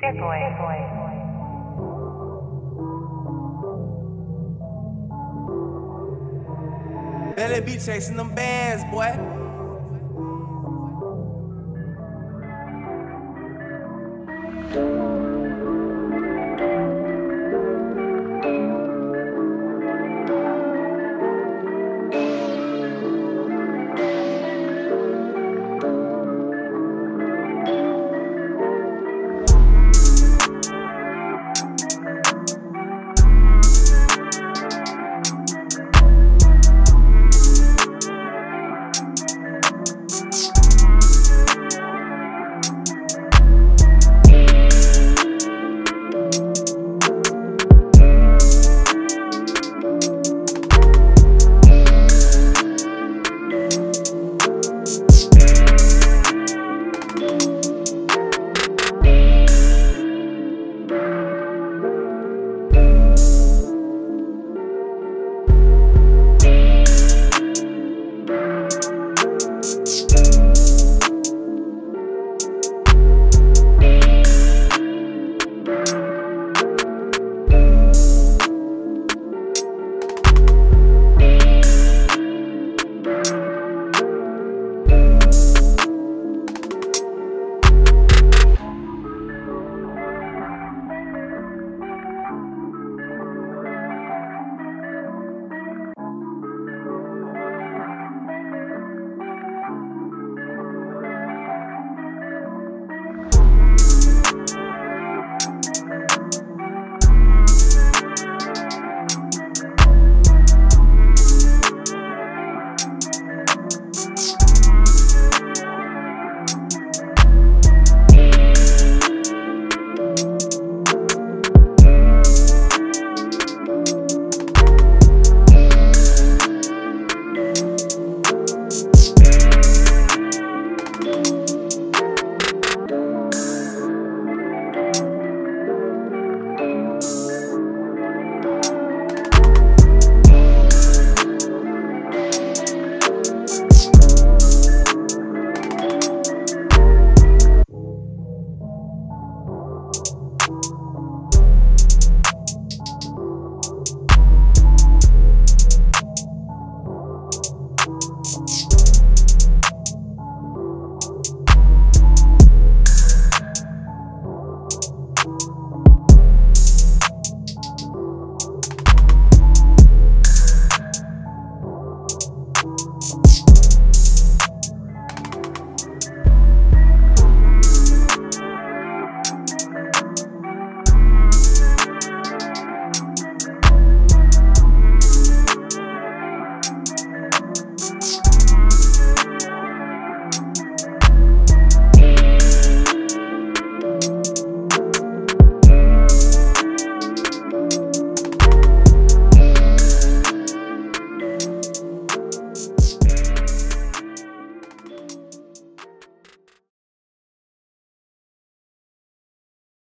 Good boy. Good boy. Belly be chasing them bands, boy.